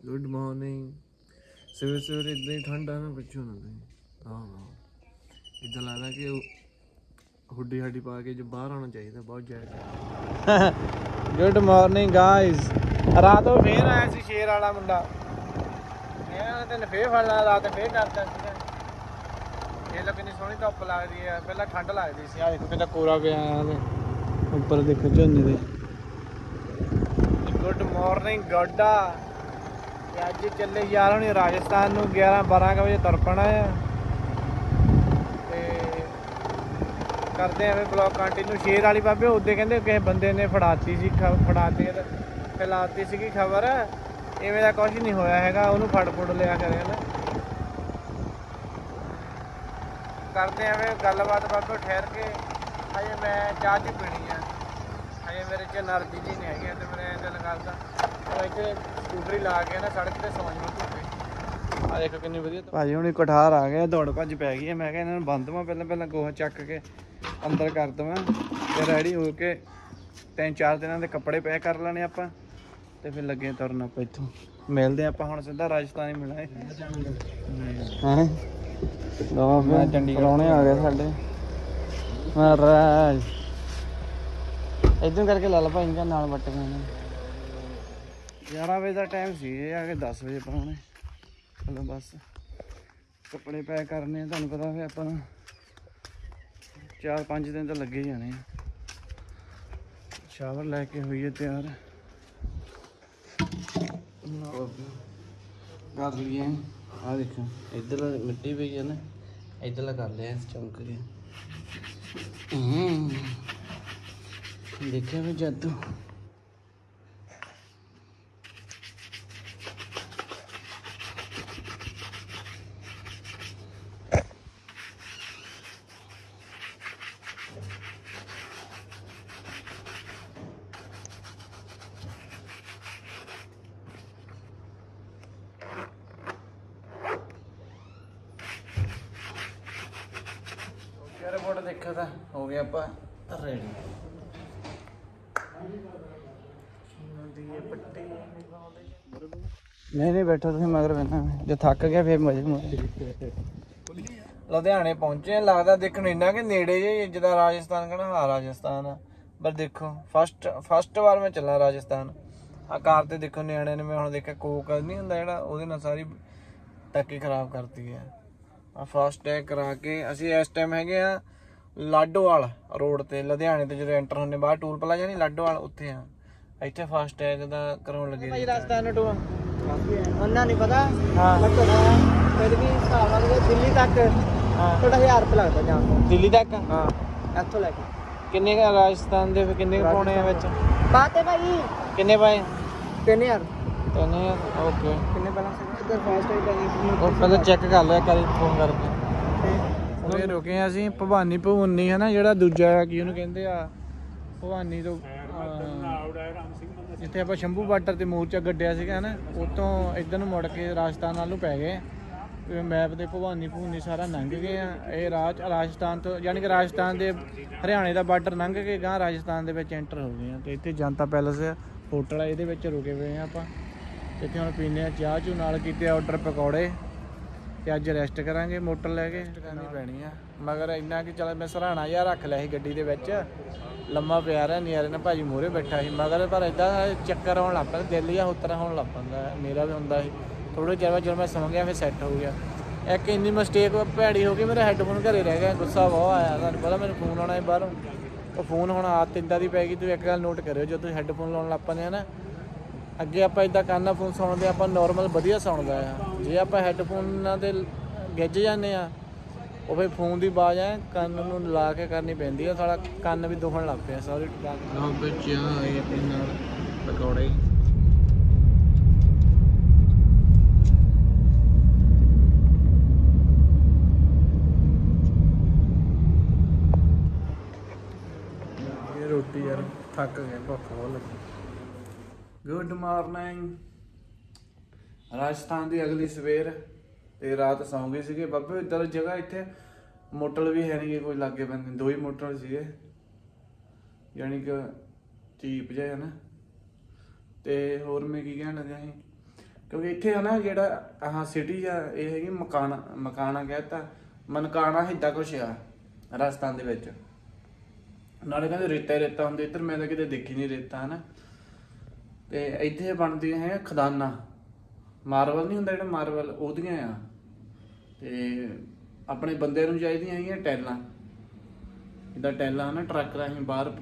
Good morning ਸਵੇਰ ਸਵੇਰ ਇਦਾਂ ਹੀ ਠੰਡਾ ਨਾ ਬੱਚੋ ਨਾ ਤੁਸੀਂ ਆਹ ਇਦਾਂ ਲੱਗਦਾ ਕਿ ਹੁੱਡੀ ਹੱਡੀ ਪਾ ਕੇ ਜੋ ਬਾਹਰ ਆਉਣਾ ਚਾਹੀਦਾ, ਬਹੁਤ ਜ਼ਿਆਦਾ ਗੁੱਡ ਮਾਰਨਿੰਗ ਗਾਇਸ ਰਾਤ ਫੇਰ ਆਇਆ ਸੀ ਸ਼ੇਰ ਵਾਲਾ ਮੁੰਡਾ। ਇਹਨਾਂ ਨੇ ਫੇਰ ਫੜਨਾ ਰਾਤ ਫੇਰ ਕਰਤਾ ਸੀਗਾ। ਇਹ ਲੋਕ ਕਿੰਨੀ ਸੋਹਣੀ ਧੁੱਪ ਲੱਗਦੀ ਹੈ ਪਹਿਲਾਂ ਠੰਡ ਲੱਗਦੀ ਸੀ ਆ ਦੇਖੋ ਕਿੰਨਾ ਕੋਰਾ ਪਿਆ ਆ ਉੱਪਰ ਦੇਖੋ ਝੋਨੇ ਦੇ। ਗੁੱਡ ਮਾਰਨਿੰਗ ਗੋਡਾ। ਅੱਜ ਚੱਲੇ ਯਾਰ ਹੁਣ ਰਾਜਸਥਾਨ ਨੂੰ 11 12 ਵਜੇ ਤਰਪਣਾ ਆ। ਤੇ ਕਰਦੇ ਆਵੇ ਫਿਰ ਬਲੌਗ ਕੰਟੀਨਿਊ ਸ਼ੇਰ ਵਾਲੀ ਬਾਬੇ ਉਹਦੇ ਕਹਿੰਦੇ ਕਿਸੇ ਬੰਦੇ ਨੇ ਫੜਾਤੀ ਸੀ ਫੜਾਤੇ ਫੈਲਾਤੀ ਸੀਗੀ ਖਬਰ। ਐਵੇਂ ਦਾ ਕੁਝ ਨਹੀਂ ਹੋਇਆ ਹੈਗਾ, ਉਹਨੂੰ ਫੜ ਫੜ ਲਿਆ ਕਰਿਆ ਨਾ। ਕਰਦੇ ਐਵੇਂ ਗੱਲਬਾਤ ਬਾਬੇ ਠਹਿਰ ਕੇ। ਹਜੇ ਮੈਂ ਚਾਹ 'ਚ ਪੀਣੀ ਆ। ਹਜੇ ਮੇਰੇ ਚ એનર્ਜੀ ਜੀ ਨਹੀਂ ਹੈਗੀ ਤੇ ਮੇਰੇ ਦਿਲ ਕਰਦਾ। ਇੱਥੇ ਸਕੂਟਰੀ ਲਾ ਕੇ ਨਾ ਸੜਕ ਤੇ ਸੌਂ ਜਾਵਾਂ ਧੁੱਪੇ। ਆ ਦੇਖੋ ਕਿੰਨੀ ਵਧੀਆ ਭਾਜੀ ਹੁਣੀ ਕਠਾਰ ਆ ਗਿਆ ਦੌੜ ਭੱਜ ਪੈ ਗਈ ਹੈ। ਮੈਂ ਕਿਹਾ ਇਹਨਾਂ ਨੂੰ ਬੰਦ ਦਵਾਂ ਪਹਿਲਾਂ ਪਹਿਲਾਂ ਗੋਹਾ ਚੱਕ ਕੇ ਅੰਦਰ ਕਰ ਦਵਾਂ ਤੇ ਰੈਡੀ ਹੋ ਕੇ ਤਿੰਨ ਚਾਰ ਦਿਨਾਂ ਦੇ ਕੱਪੜੇ ਪੈਕ ਕਰ ਲੈਣੇ ਆਪਾਂ ਤੇ ਫਿਰ ਲੱਗੇ ਤੁਰਨ ਆਪਾਂ ਇੱਥੋਂ। ਮਿਲਦੇ ਆਪਾਂ ਹੁਣ ਸਿੱਧਾ ਰਾਜਸਥਾਨ ਮਿਲਾਂਗੇ ਹਾਂ? ਲੋ ਮੈਂ ਚੰਡੀਗੜ੍ਹ ਆਉਣੇ ਆ ਗਏ ਸਾਡੇ। ਮਹਾਰਾਜ। ਇਦਾਂ ਕਰਕੇ ਲਾ ਲਾ ਭਾਈ ਨਾਲ ਵੱਟ ਗਏ ਨੇ 11 ਵਜੇ ਦਾ ਟਾਈਮ ਸੀ ਇਹ ਆ ਕੇ 10 ਵਜੇ ਪਹੁੰਚਣੇ ਚਲੋ ਬਸ ਕੱਪੜੇ ਪੈਕ ਕਰਨੇ ਤੁਹਾਨੂੰ ਪਤਾ ਫੇ ਆਪਾਂ ਨੂੰ 4-5 ਦਿਨ ਤਾਂ ਲੱਗੇ ਹੀ ਜਾਣੇ ਆ। ਸ਼ਾਵਰ ਲੈ ਕੇ ਹੋਈਏ ਤਿਆਰ। ਕਰ ਲਈਏ। ਆ ਦੇਖੋ। ਇੱਧਰ ਮਿੱਟੀ ਪਈ ਹੈ ਨਾ ਇੱਧਰਲਾ ਕਰ ਲਿਆ ਚਮਕ ਗਿਆ। ਦੇਖਿਆ ਵੀ ਜਾਦੂ ਯਾਰ ਫੋਟੋ ਦੇਖਿਆ ਗਿਆ ਆਪਾਂ ਰੈਡੀ ਨਹੀਂ ਨਹੀਂ ਬੈਠੋ ਤੁਸੀਂ ਮਗਰ ਬੈਠਾ। ਜੇ ਥੱਕ ਗਿਆ ਫੇਰ ਮਜੇ ਮਾਰ ਲੁਧਿਆਣੇ ਪਹੁੰਚੇ ਆ ਲੱਗਦਾ ਦੇਖਣ ਇੰਨਾ ਕਿ ਨੇੜੇ ਜੇ ਜਿੱਦਾਂ ਰਾਜਸਥਾਨ ਕਹਣਾ ਹਾਂ ਰਾਜਸਥਾਨ ਆ। ਪਰ ਦੇਖੋ ਫਸਟ ਫਸਟ ਵਾਰ ਮੈਂ ਚੱਲਾ ਰਾਜਸਥਾਨ। ਆ ਕਾਰ ਤੇ ਦੇਖੋ ਨਿਆਣਿਆਂ ਨੇ ਮੈਂ ਹੁਣ ਦੇਖਿਆ ਕੋਕ ਨਹੀਂ ਹੁੰਦਾ ਜਿਹੜਾ ਉਹਦੇ ਨਾਲ ਸਾਰੀ ਟੱਕੀ ਖਰਾਬ ਕਰਤੀ ਹੈ ਆ ਫਾਸਟ ਟੈਗ ਕਰਾ ਕੇ ਅਸੀਂ ਇਸ ਟਾਈਮ ਹੈਗੇ ਆ ਲਾਡੋਵਾਲ ਰੋਡ ਤੇ ਲੁਧਿਆਣੇ ਤੇ ਜਦੋਂ ਐਂਟਰ ਹੁੰਨੇ ਬਾਹਰ ਟੂਲ ਪਲਾਜ਼ਾ ਨਹੀਂ ਲਾਡੋਵਾਲ ਉੱਥੇ ਆ। ਇੱਥੇ ਫਾਸਟ ਟੈਗ ਦਾ ਕਰਾਉਣ ਲੱਗੇ ਭਾਈ ਰਾਜਸਥਾਨ ਟੂ ਉਹਨਾਂ ਨਹੀਂ ਪਤਾ? ਹਾਂ। ਫਿਰ ਵੀ ਹਿਸਾਬ ਨਾਲ ਦਿੱਲੀ ਤੱਕ ਹਾਂ। ਤੁਹਾਡਾ 1000 ਰੁਪਏ ਲੱਗਦਾ ਜਾਣ ਦਾ ਦਿੱਲੀ ਤੱਕ? ਹਾਂ ਇੱਥੋਂ ਲੈ ਕੇ। ਕਿੰਨੇ ਕੁ ਰਾਜਸਥਾਨ ਦੇ ਫਿਰ ਕਿੰਨੇ ਪਾਉਣੇ ਆ ਵਿੱਚ? ਬਾਤ ਹੈ ਭਾਈ। ਕਿੰਨੇ ਪਾਏ? 3000 ਤਿੰਨ ਓਕੇ ਕਿੰਨੇ ਬੈਲੈਂਸ ਹੈ ਇੱਧਰ ਫਾਸਟ ਟੈਗ ਦਾ ਉਹ ਪਹਿਲਾਂ ਚੈੱਕ ਕਰ ਲਿਆ ਕਰੀ ਫੋਨ ਕਰਕੇ। ਉਰੇ ਰੁਕੇ ਆ ਅਸੀਂ ਭਵਾਨੀ ਭਵੁੰਨੀ ਹੈ ਨਾ ਜਿਹੜਾ ਦੂਜਾ ਆ ਕੀ ਉਹਨੂੰ ਕਹਿੰਦੇ ਆ ਭਵਾਨੀ ਤੋਂ ਅਹ, ਜਿੱਥੇ ਆਪਾਂ ਸ਼ੰਭੂ ਬਾਰਡਰ ਤੇ ਮੋਰਚਾ ਗੱਡਿਆ ਸੀਗਾ ਨਾ ਉਤੋਂ ਇੱਧਰ ਨੂੰ ਮੁੜ ਕੇ ਰਾਜਸਥਾਨ ਵੱਲ ਨੂੰ ਪੈ ਗਏ। ਮੈਪ ਦੇ ਭਵਾਨੀ ਭਵੁੰਨੀ ਸਾਰਾ ਲੰਘ ਗਏ ਆ। ਇਹ ਰਾਜ ਰਾਜਸਥਾਨ ਤੋਂ ਯਾਨੀ ਕਿ ਰਾਜਸਥਾਨ ਦੇ ਹਰਿਆਣੇ ਦਾ ਬਾਰਡਰ ਲੰਘ ਕੇ ਗਾਂ ਰਾਜਸਥਾਨ ਦੇ ਵਿੱਚ ਐਂਟਰ ਹੋ ਗਏ ਆ। ਤੇ ਇੱਥੇ ਜਨਤਾ ਪੈਲਸ ਹੋਟਲ ਆ ਇਹਦੇ ਵਿੱਚ ਰੁਕੇ ਹੋਏ ਆ ਆਪਾਂ। ਇੱਥੇ ਹੁਣ ਪੀਨੇ ਆ ਚਾਹ ਚੂ ਨਾਲ ਕੀਤੇ ਆਰਡਰ ਪਕੌੜੇ। ਤੇ ਅੱਜ ਰੈਸਟ ਕਰਾਂਗੇ, ਮੋਟਰ ਲੈ ਕੇ। ਕਰਨੀ ਪੈਣੀ ਆ। ਮਗਰ ਇੰਨਾ ਕਿ ਚਲ ਮੈਂ ਸਰਾਣਾ ਜਿਹਾ ਰੱਖ ਲਿਆ ਸੀ ਗੱਡੀ ਦੇ ਵਿੱਚ। ਲੰਮਾ ਪਿਆ ਰਿਹਾ ਨਿਆਰੇ ਨਾਲ ਭਾਜੀ ਮੂਹਰੇ ਬੈਠਾ ਸੀ। ਮਗਰ ਪਰ ਇਦਾਂ ਚੱਕਰ ਆਉਣ ਲੱਗ ਪਿਆ, ਦਿਲ ਜਾਂ ਉਤਰਾ ਹੋਣ ਲੱਗ ਪੈਂਦਾ ਮੇਰਾ ਵੀ ਹੁੰਦਾ ਸੀ। ਥੋੜੇ ਚਿਰ ਬਾਅਦ ਜਦੋਂ ਮੈਂ ਸੌਂ ਗਿਆ, ਫਿਰ ਸੈੱਟ ਹੋ ਗਿਆ। ਇੱਕ ਇੰਨੀ ਮਿਸਟੇਕ ਭੈੜੀ ਹੋ ਗਈ, ਮੇਰਾ ਹੈੱਡਫੋਨ ਘਰੇ ਰਹਿ ਗਿਆ, ਗੁੱਸਾ ਬਹੁਤ ਆਇਆ। ਤੁਹਾਨੂੰ ਪਤਾ ਮੈਨੂੰ ਫੋਨ ਆਉਣਾ ਹੈ ਬਾਹਰੋਂ। ਉਹ ਫੋਨ ਹੁਣ ਆਦਤ ਇੰਦਾ ਦੀ ਪੈ ਗਈ, ਤੁਸੀਂ ਇੱਕ ਗੱਲ ਨੋਟ ਕਰਿਓ, ਜਦੋਂ ਤੁਸੀਂ ਹੈੱਡਫੋਨ ਲਾਉਣ ਲੱਗ ਪੈਂਦੇ ਆ ਨਾ, ਅੱਗੇ ਆਪਾਂ ਇਦਾਂ ਕੰਨਾਂ ਫੋਨ ਸੁਣਦੇ ਆਪਾਂ ਨਾਰਮਲ ਵਧੀਆ ਸੁਣਦਾ ਆ। ਜੇ ਆਪਾਂ ਹੈੱਡਫੋਨਾਂ ਦੇ ਗਿੱਜ ਜਾਂਦੇ ਆ ਉਹ ਫੇ ਫੋਨ ਦੀ ਆਵਾਜ਼ ਐ ਕੰਨ ਨੂੰ ਲਾ ਕੇ ਕਰਨੀ ਪੈਂਦੀ ਆ ਸਾਲਾ ਕੰਨ ਵੀ ਦੁਖਣ ਲੱਗ ਪਿਆ ਸੌਰੀ ਲਓ ਬੱਚਿਆ ਇਹ ਆਪਣੇ ਨਾਲ ਪਕੌੜੇ। ਇਹ ਰੋਟੀ ਯਾਰ ਥੱਕ ਗਏ ਭੁੱਖ ਬਹੁਤ ਲੱਗੀ। ਗੁੱਡ ਮਾਰਨਿੰਗ ਰਾਜਸਥਾਨ ਦੀ ਅਗਲੀ ਸਵੇਰ ਤੇ ਰਾਤ ਸੌਂ ਗਏ ਸੀਗੇ। ਬਾਬੇ ਬੱਬੇ ਦੀ ਜਗ੍ਹਾ ਇੱਥੇ ਮੋਟਲ ਵੀ ਹੈ ਨਹੀਂ ਕੋਈ ਲਾਗੇ ਬੰਦੇ, ਦੋ ਹੀ ਮੋਟਲ ਸੀਗੇ। ਯਾਨੀ ਕਿ ਚੀਪ ਜਿਹਾ ਹੈ ਨਾ ਤੇ ਹੋਰ ਮੈਂ ਕੀ ਕਹਿਣ ਲੱਗਾ ਸੀ? ਕਿਉਂਕਿ ਇੱਥੇ ਹੈ ਨਾ ਜਿਹੜਾ ਆਹ ਸਿਟੀ ਆ, ਇਹ ਹੈਗੀ ਮਕਾਨਾ ਮਕਾਨਾ ਕਹਿੰਦਾ ਮਨਕਾਣਾ ਹਿੱਦਾ ਕੁਛ ਆ, ਰਾਜਸਥਾਨ ਦੇ ਵਿੱਚ। ਨਾਲੇ ਕਹਿੰਦੇ ਰੇਤਾ ਰੇਤਾ ਹੁੰਦੇ, ਇੱਧਰ ਮੈਂ ਤਾਂ ਕਿਤੇ ਦੇਖੀ ਨਹੀਂ ਰੇਤਾ ਹਨਾ। ਤੇ ਇੱਥੇ ਬਣਦੀਆਂ ਹੈ ਖਦਾਨਾ। ਮਾਰਵਲ ਨਹੀਂ ਹੁੰਦਾ ਜਿਹੜਾ ਮਾਰਵਲ ਉਹਦੀਆਂ ਆ। ਤੇ ਆਪਣੇ ਬੰਦੇ ਨੂੰ ਚਾਹੀਦੀਆਂ ਹੈਗੀਆਂ ਟੈਲਾਂ। ਜਿੱਦਾਂ ਟੈਲਾਂ ਹਨਾ ਟਰੱਕ ਰਾਹੀਂ ਬਾਹਰ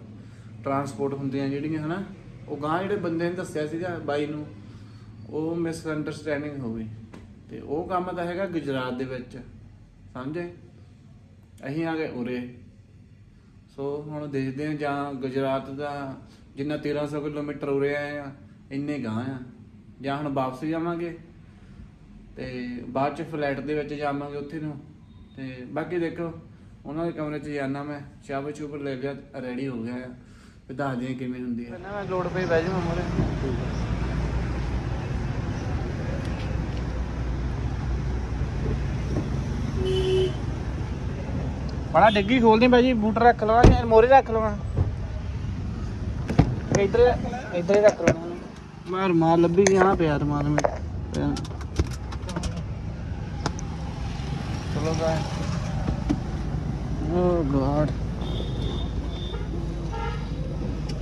ਟਰਾਂਸਪੋਰਟ ਹੁੰਦੀਆਂ ਜਿਹੜੀਆਂ, ਹਨਾ। ਉਹ ਗਾਂ ਜਿਹੜੇ ਬੰਦੇ ਨੇ ਦੱਸਿਆ ਸੀਗਾ ਬਾਈ ਨੂੰ, ਉਹ ਮਿਸ ਅੰਡਰਸਟੈਂਡਿੰਗ ਹੋ ਗਈ। ਤੇ ਉਹ ਕੰਮ ਤਾਂ ਹੈਗਾ ਗੁਜਰਾਤ ਦੇ ਵਿੱਚ, ਸਮਝੇ? ਅਸੀਂ ਆ ਗਏ ਉਰੇ। ਸੋ ਹੁਣ ਦੇਖਦੇ ਹਾਂ ਜਾਂ ਗੁਜਰਾਤ ਦਾ ਜਿੰਨਾ 1300 ਕਿਲੋਮੀਟਰ ਉਰੇ ਆਏ ਆ, ਇੰਨੇ ਗਾਂ ਆ। ਜਾਂ ਹੁਣ ਵਾਪਸ ਜਾਵਾਂਗੇ ਤੇ ਬਾਅਦ ਚ ਫਲੈਟ ਦੇ ਵਿੱਚ ਜਾਵਾਂਗੇ ਉੱਥੇ ਨੂੰ। ਤੇ ਬਾਕੀ ਦੇਖੋ ਉਹਨਾਂ ਦੇ ਕਮਰੇ 'ਚ ਜਾਣਾ ਮੈਂ ਚਾਹ ਚੂਪ ਲੈ ਗਿਆ ਰੈਡੀ ਹੋ ਗਿਆ ਆ। ਤੇ ਦੱਸਦੇ ਹਾਂ ਕਿਵੇਂ ਹੁੰਦੀ ਹੈ ਮੈਂ ਲੋਡ ਪਈ ਬਹਿ ਜਾਵਾਂ ਮੋਰੇ ਬੜਾ ਡਿੱਗੀ ਖੋਲਦੀ ਬਾਈ ਬੂਟ ਰੱਖ ਲਵਾ ਜਾਂ ਮੋਰੇ ਰੱਖ ਲਵਾ? ਇੱਧਰ ਇੱਧਰ ਹੀ ਰੱਖ ਲਵਾ। ਮਾਰ ਮਾਰ ਲੱਭੀ ਗਿਆ ਪਿਆਰ ਮਾਰ ਮੈਂ ਪਿਆ। ਚਲੋ ਗਾ ਓ ਗॉड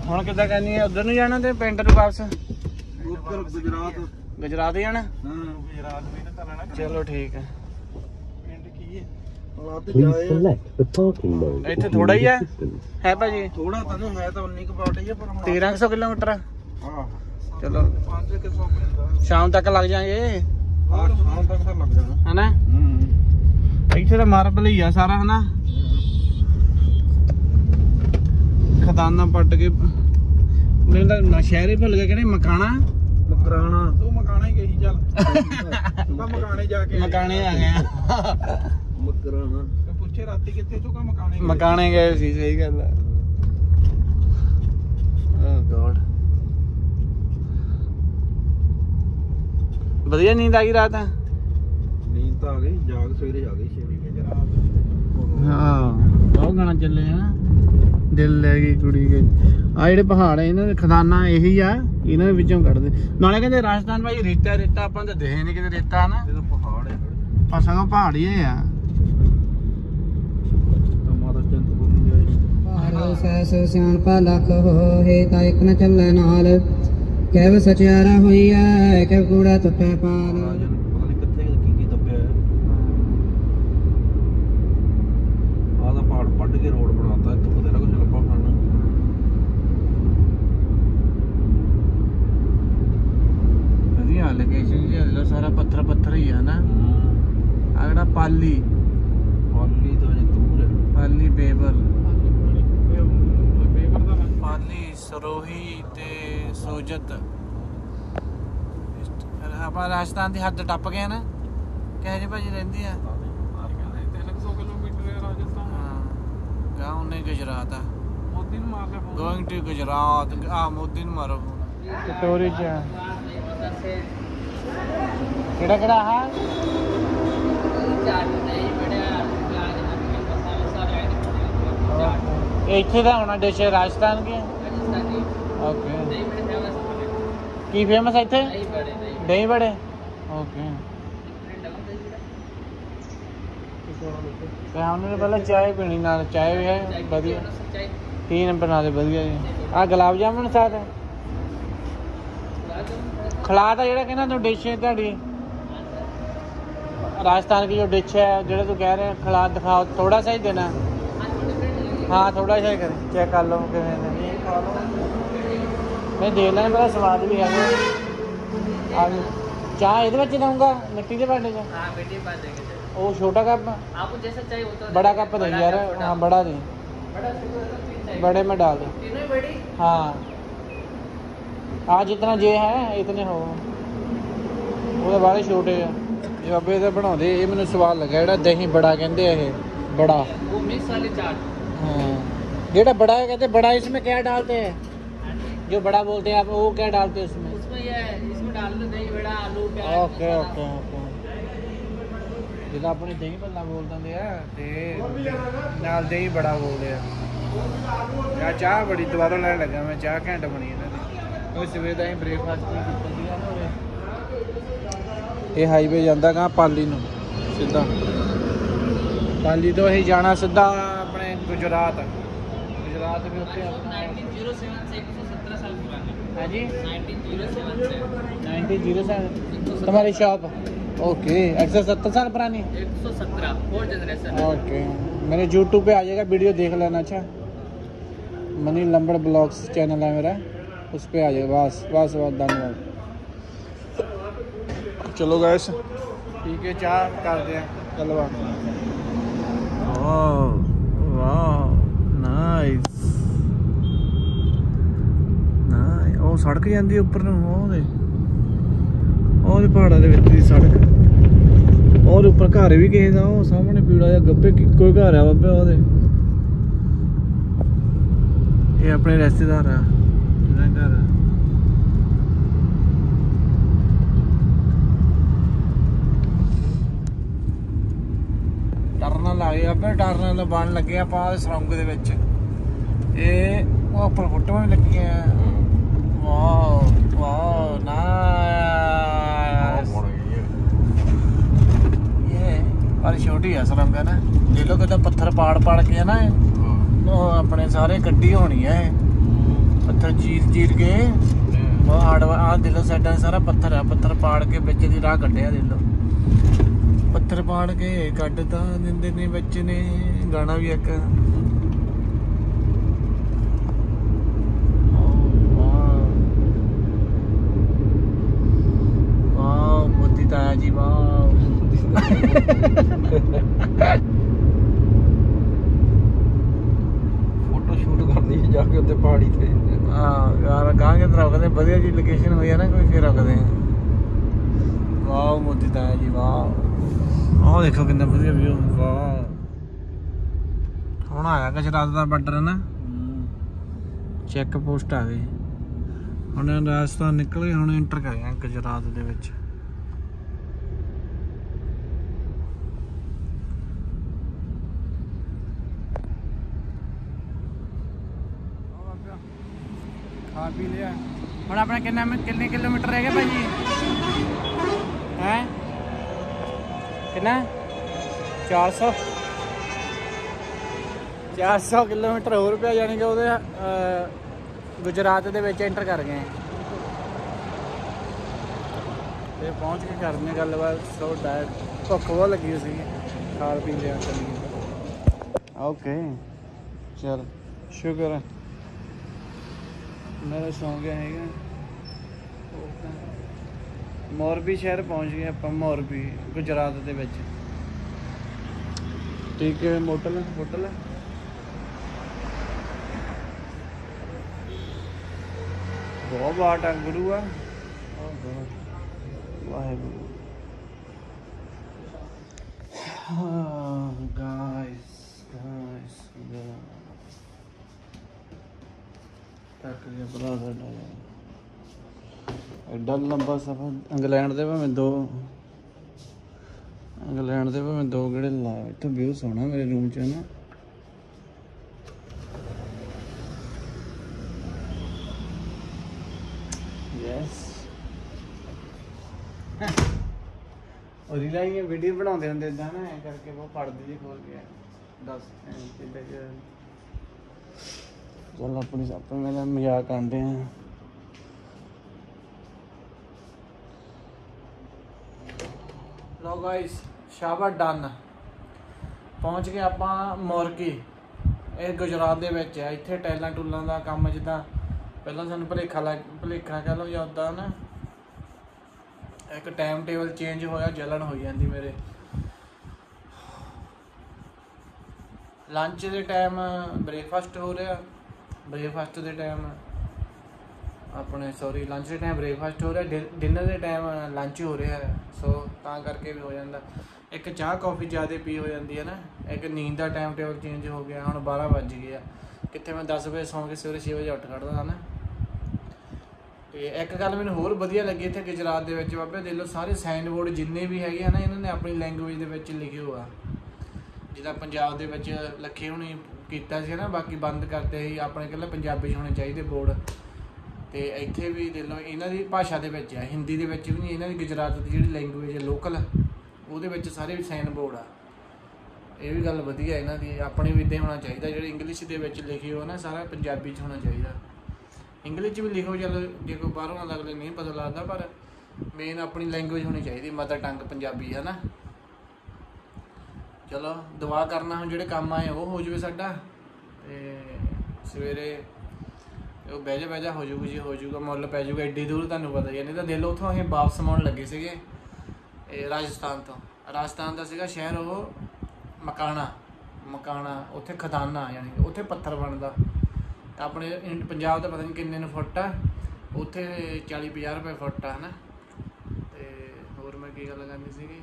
ਹੁਣ ਕਿੱਦਾਂ ਕਰਨੀ ਹੈ ਉਧਰ ਨੂੰ ਜਾਣਾ ਤੇ ਪਿੰਡ ਨੂੰ ਵਾਪਸ? ਉੱਧਰ ਗੁਜਰਾਤ। ਗੁਜਰਾਤ ਹੀ ਜਾਣਾ? ਹਾਂ ਗੁਜਰਾਤ ਵੀ ਨਾ ਚੱਲਣਾ ਚਲੋ ਠੀਕ ਹੈ ਪਿੰਡ ਕੀ ਹੈ? Please ਜਾਏ select the parking mode. ਇੱਥੇ ਥੋੜਾ ਹੀ ਆ। ਹੈ ਭਾਜੀ? ਥੋੜਾ ਤਾਂ ਨਹੀਂ ਹੈ ਤਾਂ 19 ਕੁ ਬਾਟ ਹੀ ਪਰ ਹੁਣ 1300 ਕਿਲੋਮੀਟਰ ਆ। ਹਾਂ ਚਲੋ। 5 ਕਿ 100 ਪੈਂਦਾ ਸ਼ਾਮ ਤੱਕ ਲੱਗ ਜਾਾਂਗੇ। ਆ ਸ਼ਾਮ ਤੱਕ ਤਾਂ ਲੱਗ ਜਾਣਾ। ਹਨਾ? ਹੂੰ। ਇੱਥੇ ਤਾਂ ਮਾਰਬਲ ਹੀ ਆ ਸਾਰਾ ਹਨਾ? ਖਦਾਨਾ ਪੱਟ ਕੇ ਮੈਨੂੰ ਤਾਂ ਨਾ ਸ਼ਹਿਰੇ ਭੁੱਲ ਗਏ ਕਹਿੰਦੇ ਮਕਾਣਾ? ਮਕਰਾਣਾ। ਤੂੰ ਮਕਾਣਾ ਹੀ ਗਈ ਚੱਲ। ਤੂੰ ਕਾ ਮਕਾਣੇ ਜਾ ਕੇ ਮਕਾਣੇ ਆ ਗਏ ਆ। ਮਕਰਾਣਾ। ਪੁੱਛੇ ਰਾਤੀ ਕਿੱਥੇ ਤੂੰ ਕਾ ਮਕਾਣੇ ਗਏ? ਮਕਾਣੇ ਗਏ ਸੀ ਸਹੀ ਗੱਲ ਆ ਓ ਗੋਡ ਵਧੀਆ ਨੀਂਦ ਆ ਗਈ ਰਾਤ? ਨੀਂਦ ਤਾਂ ਆ ਗਈ ਜਾਗ ਸਵੇਰੇ ਆ ਗਈ ਛੇੜੀ ਕੇ ਜਰਾ ਹਾਂ। ਬਹੁਤ ਗਾਣਾ ਚੱਲੇ ਆ। ਦਿਲ ਲੈ ਗਈ ਕੁੜੀ ਕੇ। ਆ ਜਿਹੜੇ ਪਹਾੜ ਆ ਇਹਨਾਂ ਦੇ ਖਜ਼ਾਨਾ ਇਹੀ ਆ ਇਹਨਾਂ ਦੇ ਵਿੱਚੋਂ ਕੱਢਦੇ ਨਾਲੇ ਕਹਿੰਦੇ ਰਾਜਸਥਾਨ ਭਾਈ ਰੇਤਾ ਰੇਤਾ ਆਪਾਂ ਤਾਂ ਦੇਖੇ ਨਹੀਂ ਕਿਤੇ ਰੇਤਾ ਨਾ ਤਾਂ ਪਹਾੜ ਹੈ ਪਰ ਸਗੋਂ ਪਹਾੜ ਹੀ ਆ। ਪਹਾੜ ਸੈਸ ਸਿਆਣਪਾ ਲੱਖ ਹੋਏ ਤਾਂ ਇੱਕ ਨ ਚੱਲੇ ਨਾਲ। ਕੈਵ ਸਚਿਆਰਾ ਹੋਈਐ ਕਿ ਕੂੜਾ ਟੁੱਟੇ ਪਾਲ ਰਾਜਨ ਪਤਾ ਨਹੀਂ ਕਿੱਥੇ ਕੀ ਕੀ ਦੱਬਿਆ ਹੈ ਆਹ ਦਾ ਪਹਾੜ ਪੱਟ ਕੇ ਰੋਡ ਬਣਾਤਾ ਇੱਥੋਂ ਬਥੇਰਾ ਕੁਝ ਲੱਭਾ ਖਾਣਾ ਵਧੀਆ ਲੋਕੇਸ਼ਨ ਜੀ ਹਲੋ ਸਾਰਾ ਪੱਥਰ ਪੱਥਰ ਹੀ ਆ ਨਾ ਆ ਜਿਹੜਾ ਪਾਲੀ ਪਾਲੀ ਤਾਂ ਜੇ ਦੂਰ ਹੈ ਪਾਲੀ ਬੇਬਲ ਪਾਲੀ ਸਰੋਹੀ ਤੇ ਸੋਜਤ ਇਸ- ਆਪਾਂ ਰਾਜਸਥਾਨ ਦੀ ਹੱਦ ਟੱਪ ਗਏ ਨਾ ਕਿਹੋ ਜਿਹੀ ਭਾਜੀ ਰਹਿੰਦੀ ਆ। 300 ਕਿਲੋਮੀਟਰ ਹੈ ਰਾਜਸਥਾਨ। ਹਾਂ ਗਾਉਂ ਨੇ ਗੁਜਰਾਤ ਆ। ਮੋਦੀ ਨੂੰ ਮਾਰ ਲੈ ਗੋਇੰਗ ਟੂ ਗੁਜਰਾਤ ਆ ਮੋਦੀ ਨੂੰ ਮਾਰੋ ਸਟੋਰੀ ਚ ਕਿਹੜਾ ਕਿਹੜਾ ਆ? ਇਹ ਇੱਥੇ ਦਾ ਹੋਣਾ ਡਿਸ਼ ਰਾਜਸਥਾਨ ਕੀ। ਓਕੇ। ਕੀ ਫੇਮਸ ਹੈ ਇੱਥੇ? ਦਹੀਂ ਬੜੇ ਓਕੇ ਫੈਮਲੀ ਨੇ ਪਹਿਲਾਂ ਚਾਹ ਪੀਣੀ ਨਾਲ ਚਾਹ ਵੀ ਹੈ ਵਧੀਆ। ਤੀਨ ਬਣਾ ਦੇ ਵਧੀਆ ਜੀ। ਆ ਗੁਲਾਬ ਜਾਮਣ ਸਾਥ ਖਲਾ ਜਿਹੜਾ ਕਹਿੰਦਾ ਤੂੰ ਡਿਸ਼ ਹੈ ਤੁਹਾਡੀ। राजस्थान की जो डिश है जो तू कह रहे हैं खिला दिखाओ थोड़ा सा ही देना हाँ थोड़ा सा ही करें चेक कर लो कि ਮੈਂ ਦੇਖ ਲੈਣਾ ਬੜਾ ਸਵਾਦ ਵੀ ਹੈਗਾ ਆ ਚਾਹ ਇਹਦੇ ਵਿੱਚ ਦਊਂਗਾ ਮਿੱਟੀ ਦੇ ਭਾਂਡੇ 'ਚ हाँ बेटी बात देंगे ਉਹ ਛੋਟਾ ਕੱਪ आपको जैसा चाहिए वो तो बड़ा कप दे यार हाँ बड़ा दे बड़ा शुगर तो तीन चाहिए बड़े में डाल दे तीनों ही बड़ी हाँ आज जितना जे है इतने ਹੋ ਉਹਦੇ ਬਾਰੇ ਛੋਟੇ ਆ ਇਹ ਬਾਬੇ ਦਾ ਬਣਾਉਂਦੇ ਇਹ ਮੈਨੂੰ ਸਵਾਦ ਲੱਗਾ ਜਿਹੜਾ ਦਹੀਂ ਬੜਾ ਕਹਿੰਦੇ ਆ ਇਹ ਬੜਾ वो मिक्स वाली चाट हाँ ਜਿਹੜਾ बड़ा है कहते बड़ा इसमें क्या डालते हैं जो बड़ा बोलते हैं आप वो क्या डालते हैं उसमें उसमें ये है, इसमें डाल दो दही बड़ा आलू प्याज ਓਕੇ मसाला। ਓਕੇ ਓਕੇ ਜਿਹਦਾ ਆਪਣੇ ਦਹੀਂ ਭੱਲਾ ਬੋਲ ਦਿੰਦੇ ਆ ਤੇ ਨਾਲ ਦਹੀਂ ਬੜਾ ਬੋਲਦੇ ਆ ਯਾ ਚਾਹ ਬੜੀ ਦੁਬਾਰਾ ਲੈਣ ਲੱਗਾ ਮੈਂ ਚਾਹ ਘੈਂਟ ਬਣੀ ਇਹਨਾਂ ਦੀ ਉਹ ਸਵੇਰ ਦਾ ਹੀ ਬ੍ਰੇਕਫਾਸਟ ਕੀਤਾ ਸੀਗਾ ਨਾ ਉਰੇ ਇਹ ਹਾਈਵੇ ਜਾਂਦਾ ਗਾ ਪਾਲੀ ਨੂੰ ਸਿੱਧਾ ਪਾਲੀ ਤੋਂ ਅਸੀਂ ਜਾਣਾ ਸਿੱਧਾ ਆਪਣੇ ਗੁਜਰਾਤ ਗੁਜਰਾਤ ਵੀ ਉੱਥੇ ਆਪਣਾ हाँ तुम्हारी शॉप? ओके एक सौ सत्तर साल पुरानी? एक सौ सत्रह ओके मेरे यूट्यूब पे आ जाएगा वीडियो देख लेना अच्छा? मनी लंबड़ ब्लॉग्स चैनल है मेरा उस पर आ जाएगा बस बस बस धन्यवाद। चलो गए ठीक है चाह कर दिया चलो। वाह वाह नाइस ਉਹ ਸੜਕ ਜਾਂਦੀ ਉੱਪਰ ਨੂੰ, ਉਹਦੇ। ਉਹਦੇ ਪਹਾੜਾਂ ਦੇ ਵਿੱਚ ਦੀ ਸੜਕ। ਉਹਦੇ ਉੱਪਰ ਘਰ ਵੀ ਕਿਸੇ ਦਾ, ਉਹ ਸਾਹਮਣੇ ਪੀੜਾ ਜਿਹਾ ਗੱਬੇ ਕੋਈ ਘਰ ਆ ਬਾਬੇ ਉਹਦੇ। ਇਹ ਆਪਣੇ ਰਿਸ਼ਤੇਦਾਰ ਆ। ਜਿਹਨਾਂ ਦਾ ਘਰ ਆ? ਟਰਨਲ ਆ ਆਪੇ ਟਰਨਲ ਬਣ ਲੱਗੇ ਆਪਾਂ ਉਹਦੇ ਸੁਰੰਗ ਦੇ ਵਿੱਚ। ਇਹ ਉਹ ਉੱਪਰ ਫੋਟੋਆਂ ਵੀ ਲੱਗੀਆਂ। ਹੈ ਆਪਣੇ ਸਾਰੇ ਕੱਢੀ ਹੋਣੀ ਹੈ। ਪੱਥਰ ਚੀਰ ਚੀਰ ਕੇ ਉਹ ਹਾਰਡ ਆ ਦੇ ਲੋ ਸਾਡਾ ਸਾਰਾ ਪੱਥਰ ਆ ਪੱਥਰ ਪਾੜ ਕੇ ਵਿੱਚ ਦੀ ਰਾਹ ਕੱਢਿਆ ਦੇ ਲੋ ਪੱਥਰ ਪਾੜ ਕੇ ਕੱਢ ਤਾਂ ਦਿੰਦੇ ਨੇ ਬੱਚੇ ਨੇ ਗਾਣਾ ਵੀ ਇੱਕ ਵਾਹ ਮੋਦੀ ਤਾਇਆ ਜੀ ਵਾਹ ਫੋਟੋ ਸ਼ੂਟ ਕਰਨੀ ਹੈ ਜਾ ਕੇ ਉੱਤੇ ਪਹਾੜੀ ਤੇ। ਹਾਂ ਯਾਰ ਕਹਾਂਗੇ ਤਾਂ ਰੁਕਦੇ? ਵਧੀਆ ਜੀ ਲੋਕੇਸ਼ਨ ਹੋਈ ਆ ਨਾ ਕੋਈ ਫਿਰ ਰੁਕਦੇ ਆ। ਵਾਹ ਮੋਦੀ ਤਾਇਆ ਜੀ ਵਾਹ। ਆਹ ਦੇਖੋ ਕਿੰਨਾ ਵਧੀਆ ਵਿਊ ਵਾਹ। ਹੁਣ ਆਇਆ ਗੁਜਰਾਤ ਦਾ ਬਾਰਡਰ ਨਾ? ਚੈੱਕ ਪੋਸਟ ਆ ਗਈ। ਹੁਣ ਰਾਜਸਥਾਨ ਨਿਕਲ ਹੁਣ ਐਂਟਰ ਕਰ ਗਏ ਗੁਜਰਾਤ ਦੇ ਵਿੱਚ। ਖਾ ਪੀ ਲਿਆ। ਹੁਣ ਆਪਣਾ ਕਿੰਨਾ ਕਿੰਨੇ ਕਿਲੋਮੀਟਰ ਰਹਿ ਗਏ ਭਾਜੀ? ਹੈ? ਕਿੰਨਾ? 400 400 ਕਿਲੋਮੀਟਰ ਹੋਰ ਪਿਆ, ਯਾਨੀ ਕਿ ਉਹਦੇ ਗੁਜਰਾਤ ਦੇ ਵਿੱਚ ਐਂਟਰ ਕਰ ਗਏ। ਤੇ ਪਹੁੰਚ ਕੇ ਕਰਦੇ ਹਾਂ ਗੱਲਬਾਤ, ਸੋ ਡਾਇਟ, ਭੁੱਖ ਬਹੁਤ ਲੱਗੀ ਹੋਈ ਸੀ ਖਾ ਪੀ ਲਿਆ ਚੱਲੀਏ ਓਕੇ ਚਲ, ਸ਼ੁਕਰ ਹੈ। ਮੇਰਾ ਸੌਂ ਹੈਗਾ। ਮੋਰਬੀ ਸ਼ਹਿਰ ਪਹੁੰਚ ਗਏ ਆਪਾਂ, ਮੋਰਬੀ, ਗੁਜਰਾਤ ਦੇ ਵਿੱਚ। ਠੀਕ ਹੈ ਹੋਟਲ ਹੋਟਲ ਬਹੁਤ ਬਾਟ ਆ, ਗੁਰੂ ਆ। ਵਾਹਿਗੁਰੂ। ਹਾਂ ਗਾਇਸ ਗਾਇਸ ਤੱਕ ਗਿਆ ਬਰਾ ਸਾਡਾ ਐਡਾ ਲੰਬਾ ਸਫ਼ਰ। ਇੰਗਲੈਂਡ ਦੇ ਭਾਵੇਂ ਦੋ ਇੰਗਲੈਂਡ ਦੇ ਭਾਵੇਂ ਦੋ ਗੇੜੇ ਲਾ, ਇੱਥੇ ਵਿਊ ਸੋਹਣਾ ਮੇਰੇ ਰੂਮ 'ਚ ਹੈ ਨਾ। ਯੈਸ ਉਹ ਰੀਲਾਂ ਹੀ ਵੀਡੀਓ ਬਣਾਉਂਦੇ ਹੁੰਦੇ ਇਦਾਂ ਨਾ, ਐਂ ਕਰਕੇ ਉਹ ਪੜਦੇ ਜੀ ਖੋਲ ਕੇ। ਦੱਸ ਕਿੱਦਾਂ ਕਿ ਚੱਲ ਆਪਣੀ ਆਪਾਂ ਮੇਰਾ ਮਜ਼ਾਕ ਆਂਦੇ ਆ। ਲੋ ਗਾਇਸ ਸ਼ਾਬਾ ਡਨ ਪਹੁੰਚ ਗਏ ਆਪਾਂ ਮੋਰਕੀ ਇਹ ਗੁਜਰਾਤ ਦੇ ਵਿੱਚ ਹੈ ਇੱਥੇ ਟੈਲਾਂ ਟੂਲਾਂ ਦਾ ਕੰਮ ਜਿੱਦਾਂ ਪਹਿਲਾਂ ਸਾਨੂੰ ਭਲੇਖਾ ਲੱਗ, ਭਲੇਖਾ ਕਹ ਲਓ ਜਾਂ ਉਦਾਂ ਨਾ। ਇੱਕ ਟਾਈਮ ਟੇਬਲ ਚੇਂਜ ਹੋਇਆ, ਜਲਣ ਹੋਈ ਜਾਂਦੀ ਮੇਰੇ। ਲੰਚ ਦੇ ਟਾਈਮ ਬ੍ਰੇਕਫਾਸਟ ਹੋ ਰਿਹਾ। ਬ੍ਰੇਕਫਾਸਟ ਦੇ ਟਾਈਮ ਆਪਣੇ ਸੌਰੀ ਲੰਚ ਦੇ ਟਾਈਮ ਬ੍ਰੇਕਫਾਸਟ ਹੋ ਰਿਹਾ ਡਿਨਰ ਦੇ ਟਾਈਮ ਲੰਚ ਹੋ ਰਿਹਾ ਸੋ ਤਾਂ ਕਰਕੇ ਵੀ ਹੋ ਜਾਂਦਾ। ਇੱਕ ਚਾਹ ਕਾਫੀ ਜ਼ਿਆਦਾ ਪੀ ਹੋ ਜਾਂਦੀ ਹੈ ਨਾ। ਇੱਕ ਨੀਂਦ ਦਾ ਟਾਈਮ ਟੇਬਲ ਚੇਂਜ ਹੋ ਗਿਆ, ਹੁਣ 12 ਵੱਜ ਗਿਆ ਕਿੱਥੇ ਮੈਂ 10 ਵਜੇ ਸੌਂ ਕੇ ਸਵੇਰੇ 6 ਵਜੇ ਉੱਠ ਖੜਦਾ ਹਾਂ ਨਾ। ਤੇ ਇੱਕ ਗੱਲ ਮੈਨੂੰ ਹੋਰ ਵਧੀਆ ਲੱਗੀ ਇੱਥੇ ਗੁਜਰਾਤ ਦੇ ਵਿੱਚ, ਬਾਬੇ ਦੇ ਲੋ ਸਾਰੇ ਸਾਈਨ ਬੋਰਡ ਜਿੰਨੇ ਵੀ ਹੈਗੇ ਆ ਨਾ, ਇਹਨਾਂ ਨੇ ਆਪਣੀ ਲੈਂਗੁਏਜ ਦੇ ਵਿੱਚ ਲਿਖੇ ਹੋਆ ਜਿੱਦਾਂ ਪੰਜਾਬ ਦੇ ਵਿੱਚ ਲੱਖੇ ਹੁਣੀ ਕੀਤਾ ਸੀ ਨਾ, ਬਾਕੀ ਬੰਦ ਕਰਤੇ ਸੀ। ਆਪਣੇ ਕੱਲਾ ਪੰਜਾਬੀ 'ਚ ਹੋਣੇ ਚਾਹੀਦੇ ਬੋਰਡ। ਤੇ ਇੱਥੇ ਵੀ ਦੇਖ ਲਓ, ਇਹਨਾਂ ਦੀ ਭਾਸ਼ਾ ਦੇ ਵਿੱਚ ਆ, ਹਿੰਦੀ ਦੇ ਵਿੱਚ ਵੀ ਨਹੀਂ, ਇਹਨਾਂ ਦੀ ਗੁਜਰਾਤ ਦੀ ਜਿਹੜੀ ਲੈਂਗੁਏਜ ਹੈ ਲੋਕਲ ਉਹਦੇ ਵਿੱਚ ਸਾਰੇ ਸਾਈਨ ਬੋਰਡ ਆ। ਇਹ ਵੀ ਗੱਲ ਵਧੀਆ ਇਹਨਾਂ ਦੀ, ਆਪਣੇ ਵੀ ਇਦਾਂ ਹੋਣਾ ਚਾਹੀਦਾ, ਜਿਹੜੇ ਇੰਗਲਿਸ਼ ਦੇ ਵਿੱਚ ਲਿਖੇ ਹੋ ਨਾ, ਸਾਰਾ ਪੰਜਾਬੀ 'ਚ ਹੋਣਾ ਚਾਹੀਦਾ। ਇੰਗਲਿਸ਼ 'ਚ ਵੀ ਲਿਖੋ, ਚੱਲ ਜੇ ਕੋਈ ਬਾਹਰੋਂ ਆਉਂਦਾ ਅਗਲੇ ਨਹੀਂ ਪਤਾ ਲੱਗਦਾ, ਪਰ ਮੇਨ ਆਪਣੀ ਲੈਂਗੁਏਜ ਹੋਣੀ ਚਾਹੀਦੀ ਮਦਰ ਟੰਗ ਪੰਜਾਬੀ ਹੈ ਨਾ ਚਲੋ, ਦੁਆ ਕਰਨਾ ਹੁਣ ਜਿਹੜੇ ਕੰਮ ਆਏ, ਉਹ ਹੋ ਜਵੇ ਸਾਡਾ। ਤੇ ਸਵੇਰੇ ਉਹ ਬਹਿ ਜਾ ਬਹਿ ਜਾ, ਹੋ ਜੂਗਾ ਜੀ, ਹੋ ਜੂਗਾ, ਮੁੱਲ ਪੈ ਜੂਗਾ ਐਡੀ ਦੂਰ, ਤੁਹਾਨੂੰ ਪਤਾ ਹੀ ਨਹੀਂ ਤਾਂ ਦਿਲ ਉਥੋਂ ਅਸੀਂ ਵਾਪਸ ਆਉਣ ਲੱਗੇ ਸੀਗੇ, ਇਹ ਰਾਜਸਥਾਨ ਤੋਂ। ਰਾਜਸਥਾਨ ਦਾ ਸੀਗਾ ਸ਼ਹਿਰ ਉਹ ਮਕਾਣਾ ਮਕਾਣਾ, ਉੱਥੇ ਖਦਾਨਾ, ਯਾਨੀ ਕਿ ਉੱਥੇ ਪੱਥਰ ਬਣਦਾ। ਤਾਂ ਆਪਣੇ ਪੰਜਾਬ ਦਾ ਪਤਾ ਨਹੀਂ ਕਿੰਨੇ ਨੂੰ ਫੁੱਟ ਆ, ਉੱਥੇ 40 50 ਰੁਪਏ ਫੁੱਟ ਆ, ਹਨਾ? ਤੇ ਹੋਰ ਮੈਂ ਕੀ ਗੱਲ ਕਰਨੀ ਸੀਗੀ?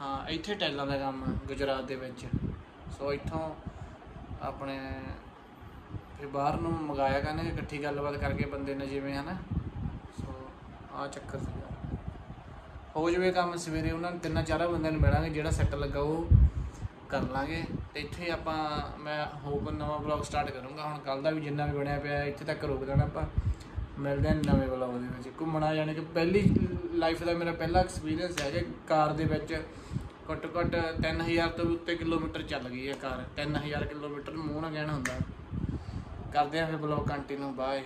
ਹਾਂ, ਇੱਥੇ ਟੈਲਾਂ ਦਾ ਕੰਮ ਆ, ਗੁਜਰਾਤ ਦੇ ਵਿੱਚ। ਸੋ ਇੱਥੋਂ ਆਪਣੇ ਫਿਰ ਬਾਹਰ ਨੂੰ ਮੰਗਾਇਆ ਕਰਨੇ ਇਕੱਠੀ ਗੱਲਬਾਤ ਕਰਕੇ ਬੰਦੇ ਨੇ ਜਿਵੇਂ, ਹਨਾ? ਸੋ ਆ ਚੱਕਰ ਸੀਗਾ। ਹੋ ਜਵੇ ਕੰਮ ਸਵੇਰੇ ਉਹਨਾਂ ਨੂੰ ਤਿੰਨਾਂ ਚਾਰਾਂ ਬੰਦਿਆਂ ਨੂੰ ਮਿਲਾਂਗੇ, ਜਿਹੜਾ ਸੈੱਟ ਲੱਗਾ ਉਹ ਕਰ ਲਾਂਗੇ। ਤੇ ਇੱਥੇ ਆਪਾਂ, ਮੈਂ ਹੋਪ ਨਵਾਂ ਵਲੌਗ ਸਟਾਰਟ ਕਰੂੰਗਾ। ਹੁਣ ਕੱਲ ਦਾ ਵੀ ਜਿੰਨਾ ਵੀ ਬਣਿਆ ਪਿਆ, ਇੱਥੇ ਤੱਕ ਰੋਕ ਦੇਣਾ ਆਪਾਂ। ਮਿਲਦੇ ਹਾਂ ਨਵੇਂ ਵਲੌਗ ਦੇ ਵਿੱਚ। ਘੁੰਮਣਾ ਯਾਨੀ ਕਿ ਪਹਿਲੀ ਲਾਈਫ ਦਾ ਮੇਰਾ ਪਹਿਲਾ ਐਕਸਪੀਰੀਅੰਸ ਹੈ ਕਿ ਕਾਰ ਦੇ ਵਿੱਚ। ਘੱਟੋ ਘੱਟ 3000 ਤੋਂ ਵੀ ਉੱਤੇ ਕਿਲੋਮੀਟਰ ਚੱਲ ਗਈ ਹੈ ਕਾਰ। 3000 ਕਿਲੋਮੀਟਰ ਮੂੰਹ ਨਾਲ ਕਹਿਣਾ ਹੁੰਦਾ। ਕਰਦੇ ਆਂ ਫਿਰ ਵਲੌਗ ਕੰਟੀਨਿਊ ਬਾਏ